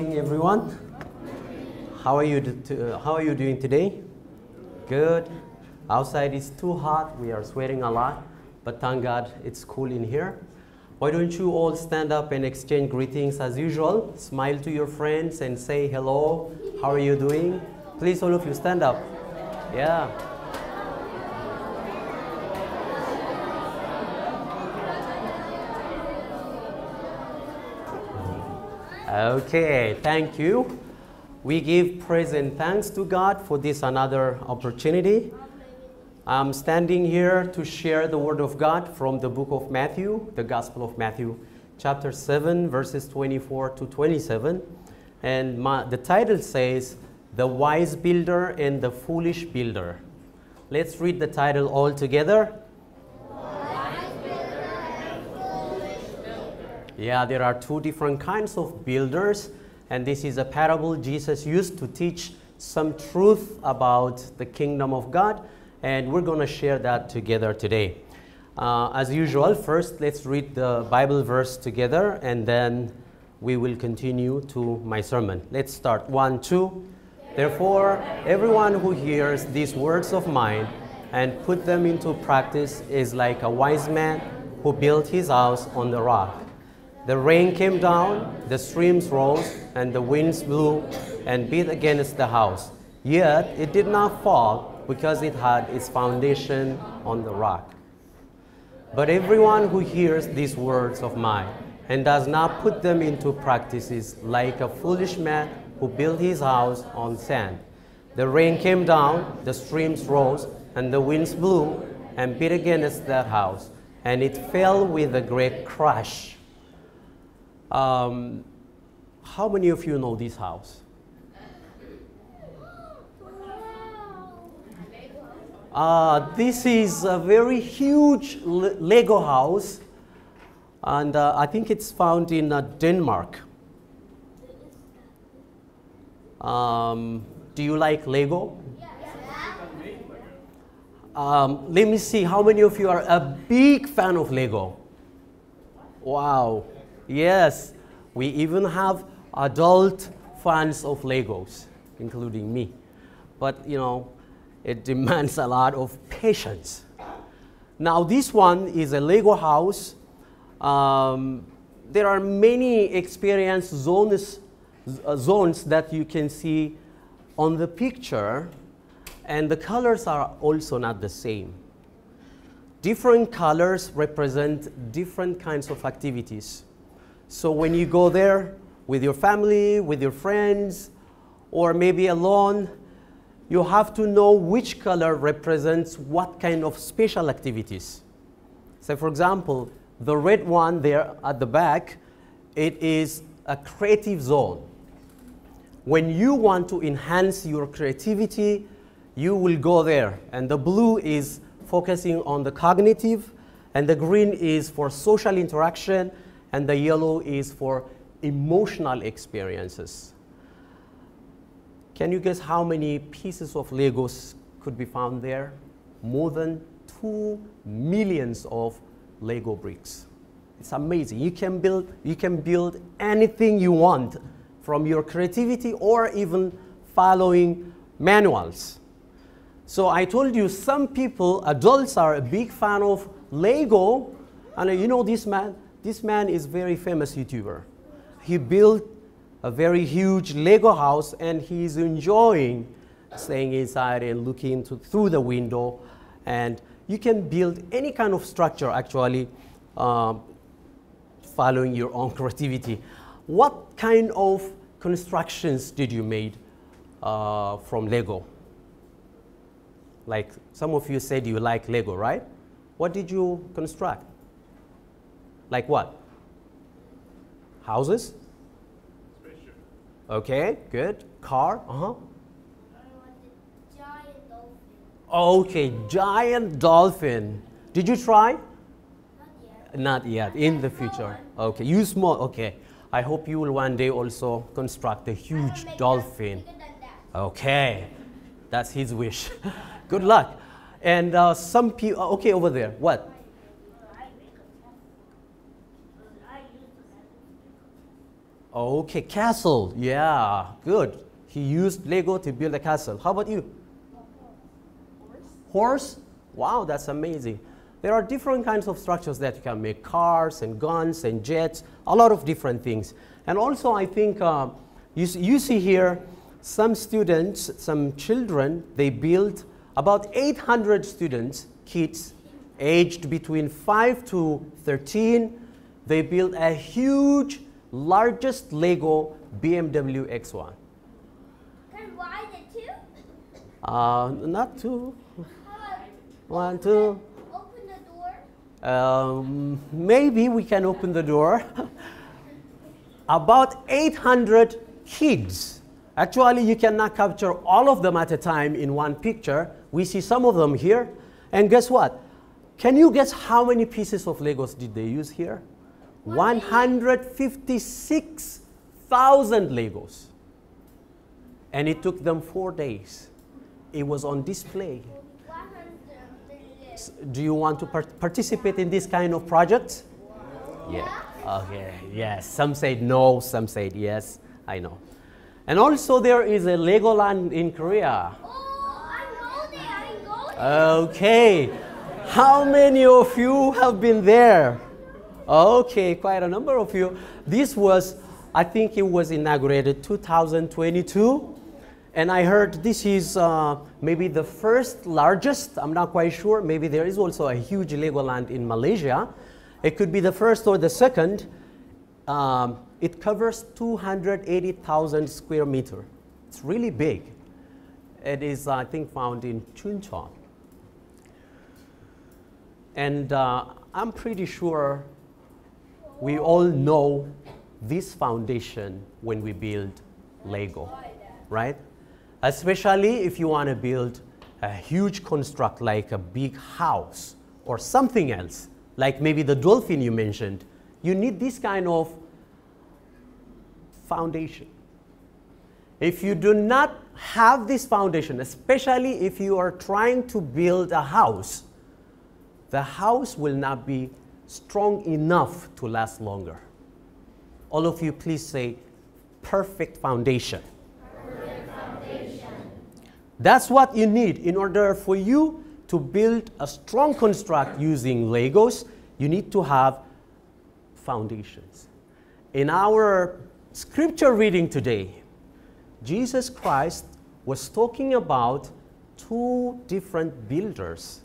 morning, everyone. How are you? To, uh, how are you doing today? Good. Outside is too hot. We are sweating a lot, but thank God it's cool in here. Why don't you all stand up and exchange greetings as usual? Smile to your friends and say hello. How are you doing? Please, all of you, stand up. Yeah. Okay, thank you. We give praise and thanks to God for this another opportunity. I'm standing here to share the word of God from the book of Matthew, the Gospel of Matthew, chapter 7, verses 24 to 27. And my, the title says, The Wise Builder and the Foolish Builder. Let's read the title all together. Yeah, there are two different kinds of builders, and this is a parable Jesus used to teach some truth about the kingdom of God, and we're going to share that together today. Uh, as usual, first let's read the Bible verse together, and then we will continue to my sermon. Let's start. One, two. Therefore, everyone who hears these words of mine and put them into practice is like a wise man who built his house on the rock. The rain came down, the streams rose, and the winds blew and beat against the house. Yet it did not fall because it had its foundation on the rock. But everyone who hears these words of mine and does not put them into practice is like a foolish man who built his house on sand. The rain came down, the streams rose, and the winds blew and beat against that house, and it fell with a great crash. Um, how many of you know this house? Uh, this is a very huge Lego house, and uh, I think it's found in uh, Denmark. Um, do you like Lego? Um, let me see, how many of you are a big fan of Lego? Wow. Yes, we even have adult fans of Legos, including me. But, you know, it demands a lot of patience. Now, this one is a Lego house. Um, there are many experience zones, uh, zones that you can see on the picture, and the colors are also not the same. Different colors represent different kinds of activities. So when you go there with your family, with your friends, or maybe alone, you have to know which color represents what kind of special activities. So for example, the red one there at the back, it is a creative zone. When you want to enhance your creativity, you will go there. And the blue is focusing on the cognitive, and the green is for social interaction, and the yellow is for emotional experiences. Can you guess how many pieces of Legos could be found there? More than two millions of Lego bricks. It's amazing. You can build, you can build anything you want from your creativity or even following manuals. So I told you some people, adults are a big fan of Lego. And uh, you know this man, this man is very famous YouTuber. He built a very huge Lego house and he's enjoying staying inside and looking to, through the window. And you can build any kind of structure actually um, following your own creativity. What kind of constructions did you make uh, from Lego? Like some of you said you like Lego, right? What did you construct? Like what? Houses? Spaceship. Okay, good. Car? Uh huh. Giant. Okay, giant dolphin. Did you try? Not yet. Not yet. In the future. Okay, you small. Okay. I hope you will one day also construct a huge dolphin. That. Okay, that's his wish. Good luck. And uh, some people. Okay, over there. What? Okay, castle. Yeah, good. He used Lego to build a castle. How about you? Horse? Wow, that's amazing. There are different kinds of structures that you can make cars and guns and jets, a lot of different things. And also, I think uh, you, you see here some students, some children, they built about 800 students, kids, aged between 5 to 13. They built a huge, largest Lego BMW X1. Can ride it too? Uh, not two, one, two. Open the door. Um, maybe we can open the door. About 800 kids. Actually, you cannot capture all of them at a time in one picture. We see some of them here. And guess what? Can you guess how many pieces of Legos did they use here? 156,000 Legos. And it took them four days. It was on display. Do you want to par- participate in this kind of project? Yeah. Okay. Yes. Some said no. Some said yes. I know. And also there is a Legoland in Korea. Oh, I go there. I go there. Okay. How many of you have been there? Okay, quite a number of you. This was, I think it was inaugurated 2022. And I heard this is uh, maybe the first largest, I'm not quite sure. Maybe there is also a huge Legoland in Malaysia. It could be the first or the second. Um, it covers 280,000 square meter. It's really big. It is, I think, found in Chuncheon. And uh, I'm pretty sure we all know this foundation when we build Lego, right? Especially if you want to build a huge construct like a big house or something else, like maybe the dolphin you mentioned. You need this kind of foundation. If you do not have this foundation, especially if you are trying to build a house, the house will not be strong enough to last longer. All of you, please say, perfect foundation. That's what you need in order for you to build a strong construct using Legos. You need to have foundations. In our scripture reading today, Jesus Christ was talking about two different builders.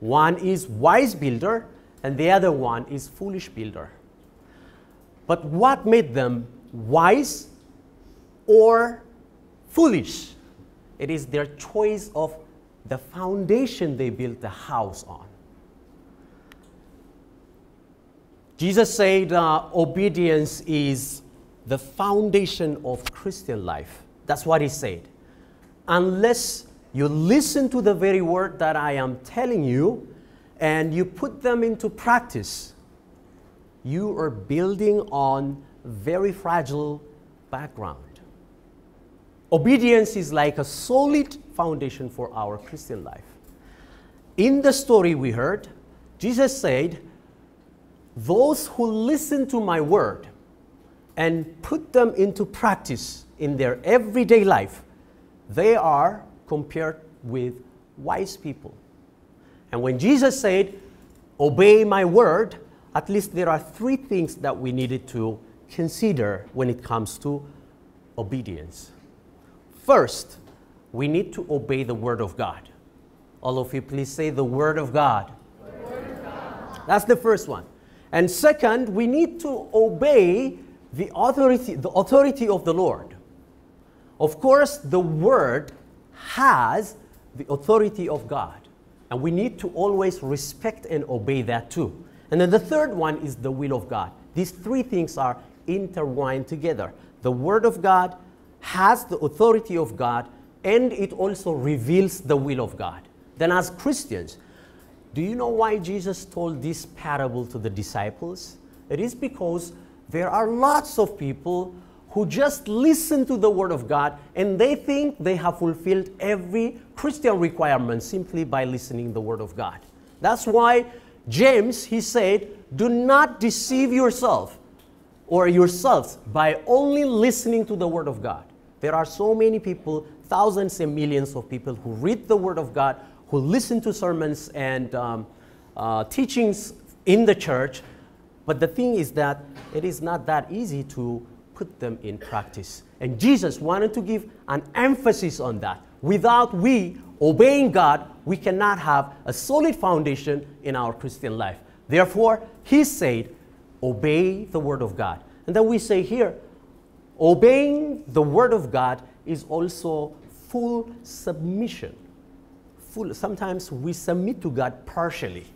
One is wise builder and the other one is foolish builder. But what made them wise or foolish? It is their choice of the foundation they built the house on. Jesus said uh, obedience is the foundation of Christian life. That's what he said. Unless you listen to the very word that I am telling you and you put them into practice, you are building on very fragile background. Obedience is like a solid foundation for our Christian life. In the story we heard, Jesus said, Those who listen to my word and put them into practice in their everyday life, they are compared with wise people. And when Jesus said, Obey my word, at least there are three things that we needed to consider when it comes to obedience. First, we need to obey the word of God. All of you, please say the word of God. That's the first one. And second, we need to obey the authority, the authority of the Lord. Of course, the word has the authority of God. And we need to always respect and obey that too. And then the third one is the will of God. These three things are intertwined together. The Word of God has the authority of God, and it also reveals the will of God. Then, as Christians, do you know why Jesus told this parable to the disciples? It is because there are lots of people who just listen to the Word of God and they think they have fulfilled every Christian requirement simply by listening the Word of God. That's why James, he said, do not deceive yourself. or yourselves by only listening to the Word of God. There are so many people, thousands and millions of people who read the Word of God, who listen to sermons and um, uh, teachings in the church, but the thing is that it is not that easy to put them in practice. And Jesus wanted to give an emphasis on that. Without we obeying God, we cannot have a solid foundation in our Christian life. Therefore, he said, obey the word of God. And then we say here, obeying the word of God is also full submission. Full, sometimes we submit to God partially.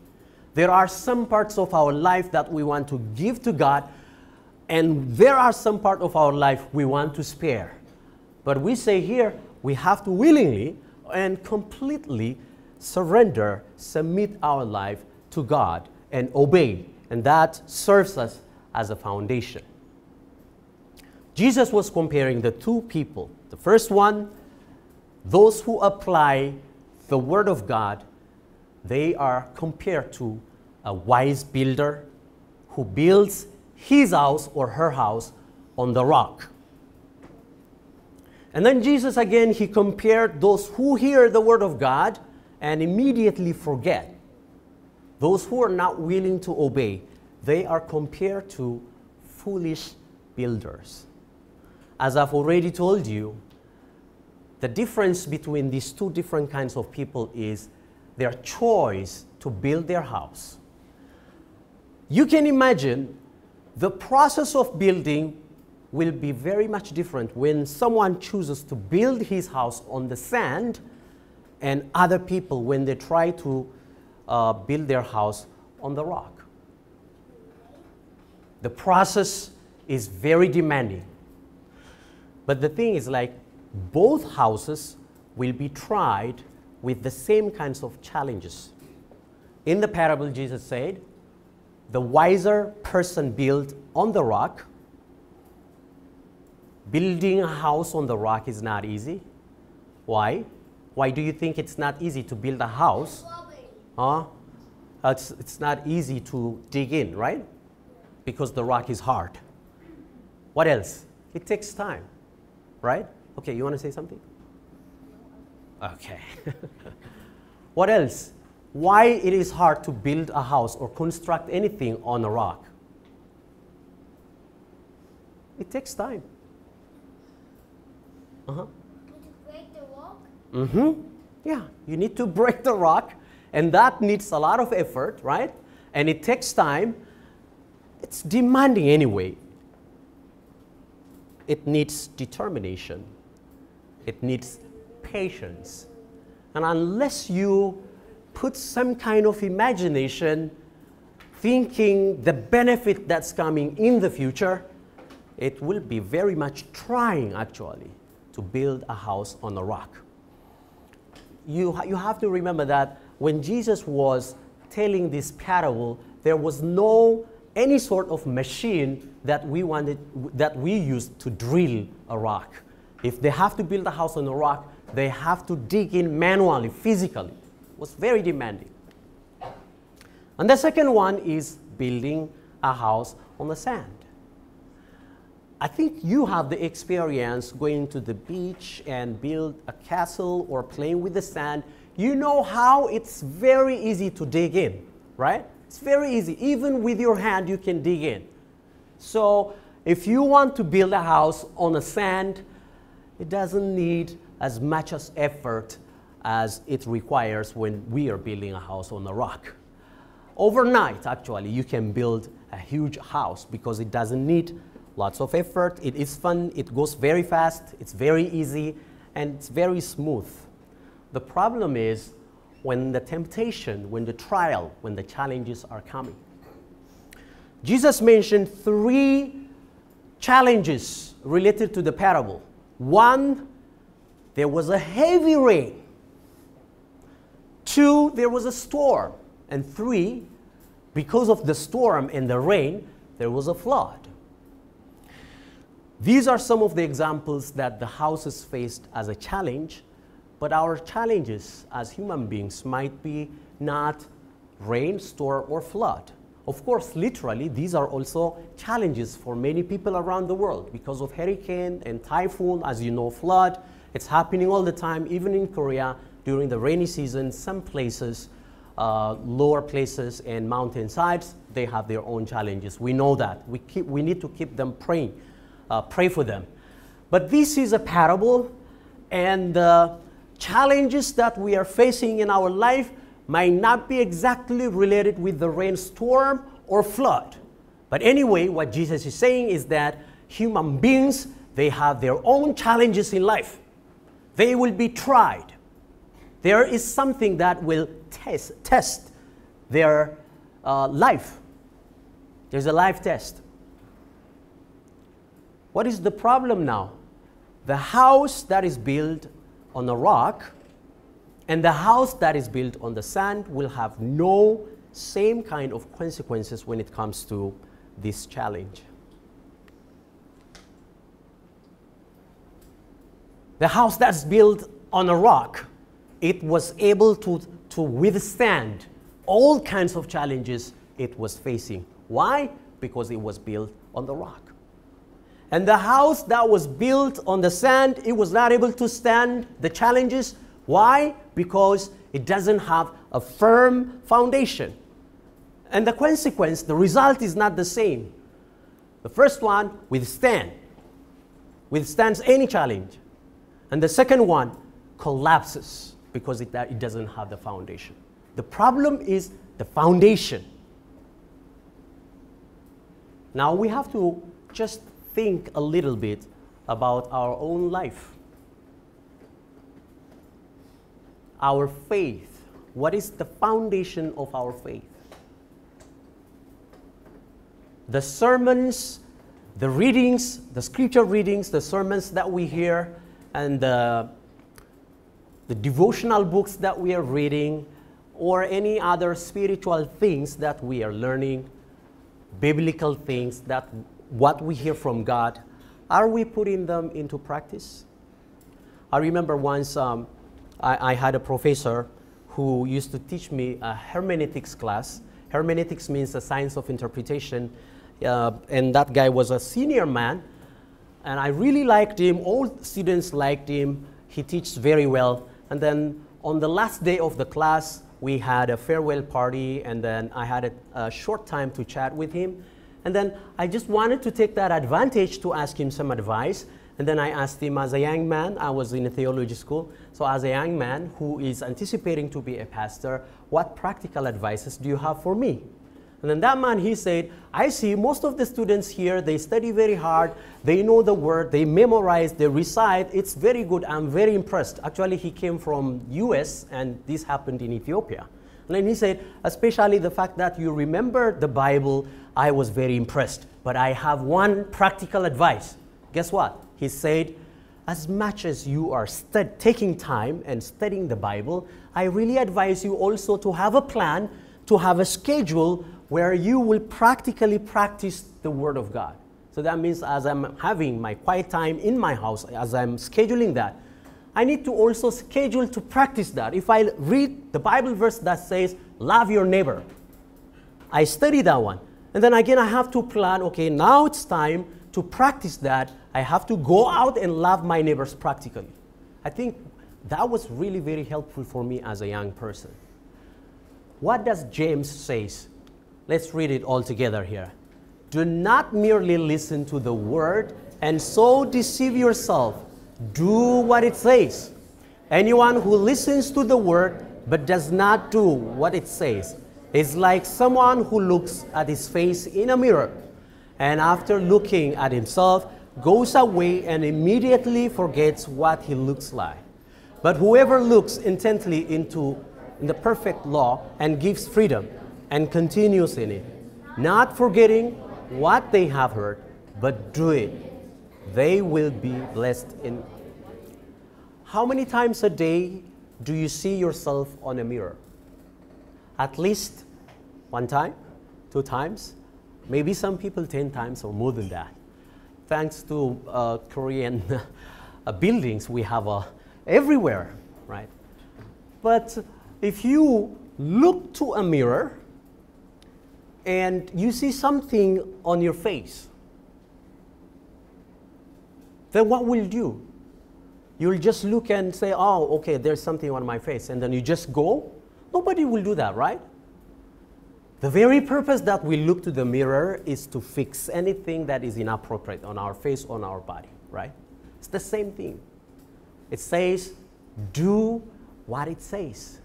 There are some parts of our life that we want to give to God, and there are some part of our life we want to spare. But we say here, we have to willingly and completely surrender, submit our life to God and obey. And that serves us as a foundation. Jesus was comparing the two people. The first one, those who apply the Word of God, they are compared to a wise builder who builds his house or her house on the rock. And then Jesus again, he compared those who hear the word of God and immediately forget. Those who are not willing to obey, they are compared to foolish builders. As I've already told you, the difference between these two different kinds of people is their choice to build their house. You can imagine the process of building will be very much different when someone chooses to build his house on the sand and other people when they try to uh, build their house on the rock. The process is very demanding. But the thing is, like, both houses will be tried with the same kinds of challenges. In the parable, Jesus said, the wiser person built on the rock Building a house on the rock is not easy. Why? Why do you think it's not easy to build a house? Huh? It's, it's not easy to dig in, right? Because the rock is hard. What else? It takes time, right? Okay, you want to say something? Okay. what else? Why it is hard to build a house or construct anything on a rock? It takes time. Uh-huh. break the rock? Mm-hmm. Yeah, you need to break the rock, and that needs a lot of effort, right? And it takes time. It's demanding anyway. It needs determination. It needs patience. And unless you put some kind of imagination, thinking the benefit that's coming in the future, it will be very much trying actually to build a house on a rock. You, you have to remember that when Jesus was telling this parable, there was no any sort of machine that we wanted that we used to drill a rock. If they have to build a house on a rock, they have to dig in manually, physically. Was very demanding. And the second one is building a house on the sand. I think you have the experience going to the beach and build a castle or playing with the sand. You know how it's very easy to dig in, right? It's very easy. Even with your hand, you can dig in. So if you want to build a house on the sand, it doesn't need as much as effort as it requires when we are building a house on a rock. Overnight, actually, you can build a huge house because it doesn't need lots of effort. It is fun, it goes very fast, it's very easy, and it's very smooth. The problem is when the temptation, when the trial, when the challenges are coming. Jesus mentioned three challenges related to the parable. One, there was a heavy rain. Two, there was a storm. And three, because of the storm and the rain, there was a flood. These are some of the examples that the houses faced as a challenge, but our challenges as human beings might be not rain, storm, or flood. Of course, literally, these are also challenges for many people around the world because of hurricane and typhoon, as you know, flood. It's happening all the time, even in Korea during the rainy season. Some places, uh, lower places and mountainsides, they have their own challenges. We know that. We, keep, we need to keep them praying, uh, pray for them. But this is a parable, and the challenges that we are facing in our life might not be exactly related with the rainstorm or flood. But anyway, what Jesus is saying is that human beings, they have their own challenges in life. They will be tried. There is something that will test, test their uh, life. There's a life test. What is the problem now? The house that is built on a rock and the house that is built on the sand will have no same kind of consequences when it comes to this challenge. The house that's built on a rock, it was able to, to withstand all kinds of challenges it was facing. Why? Because it was built on the rock. And the house that was built on the sand, it was not able to stand the challenges. Why? Because it doesn't have a firm foundation. And the consequence, the result is not the same. The first one, withstand, withstands any challenge. And the second one collapses because it, it doesn't have the foundation. The problem is the foundation. Now we have to just think a little bit about our own life. Our faith. What is the foundation of our faith? The sermons, the readings, the scripture readings, the sermons that we hear, and the, the devotional books that we are reading, or any other spiritual things that we are learning, biblical things that what we hear from God, are we putting them into practice? I remember once um, I, I, had a professor who used to teach me a hermeneutics class. Hermeneutics means the science of interpretation, uh, and that guy was a senior man, and I really liked him. All students liked him. He teaches very well. And then on the last day of the class, we had a farewell party, and then I had a, a short time to chat with him. And then I just wanted to take that advantage to ask him some advice. And then I asked him, as a young man, I was in a theology school, so as a young man who is anticipating to be a pastor, what practical advices do you have for me? And then that man, he said, I see most of the students here, they study very hard, they know the word, they memorize, they recite. It's very good. I'm very impressed. Actually, he came from US, and this happened in Ethiopia. And then he said, especially the fact that you remember the Bible, I was very impressed. But I have one practical advice. Guess what? He said, as much as you are taking time and studying the Bible, I really advise you also to have a plan, to have a schedule where you will practically practice the Word of God. So that means as I'm having my quiet time in my house, as I'm scheduling that, I need to also schedule to practice that. If I read the Bible verse that says, Love your neighbor, I study that one. And then again, I have to plan okay, now it's time to practice that. I have to go out and love my neighbors practically. I think that was really very helpful for me as a young person. What does James says? Let's read it all together here. Do not merely listen to the word and so deceive yourself. Do what it says. Anyone who listens to the word but does not do what it says is like someone who looks at his face in a mirror and after looking at himself goes away and immediately forgets what he looks like. But whoever looks intently into the perfect law and gives freedom and continues in it, not forgetting what they have heard, but do it, they will be blessed in. How many times a day do you see yourself on a mirror? At least one time, two times, maybe some people 10 times or more than that. Thanks to uh, Korean uh, buildings, we have uh, everywhere, right? But if you look to a mirror and you see something on your face, then what will you do? You'll just look and say, oh, okay, there's something on my face, and then you just go? Nobody will do that, right? The very purpose that we look to the mirror is to fix anything that is inappropriate on our face, on our body, right? It's the same thing. It says, do what it says.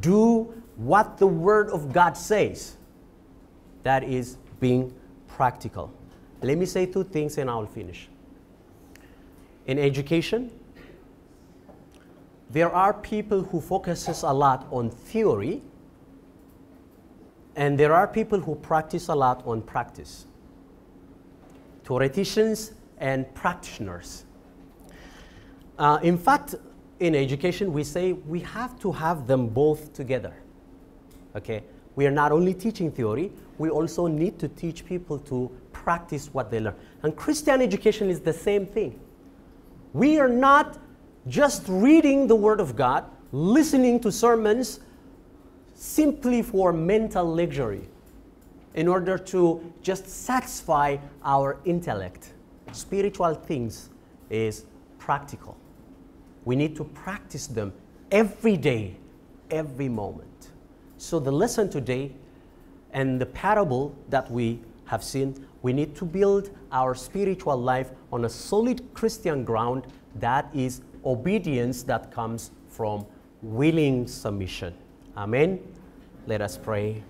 Do what the Word of God says. That is being practical. Let me say two things and I'll finish. In education, there are people who focuses a lot on theory and there are people who practice a lot on practice. Theoreticians and practitioners. Uh, in fact, in education, we say we have to have them both together. Okay? We are not only teaching theory, we also need to teach people to practice what they learn. And Christian education is the same thing. We are not just reading the Word of God, listening to sermons simply for mental luxury, in order to just satisfy our intellect. Spiritual things is practical. We need to practice them every day, every moment. So, the lesson today and the parable that we have seen, we need to build our spiritual life on a solid Christian ground that is obedience that comes from willing submission. Amen. Let us pray.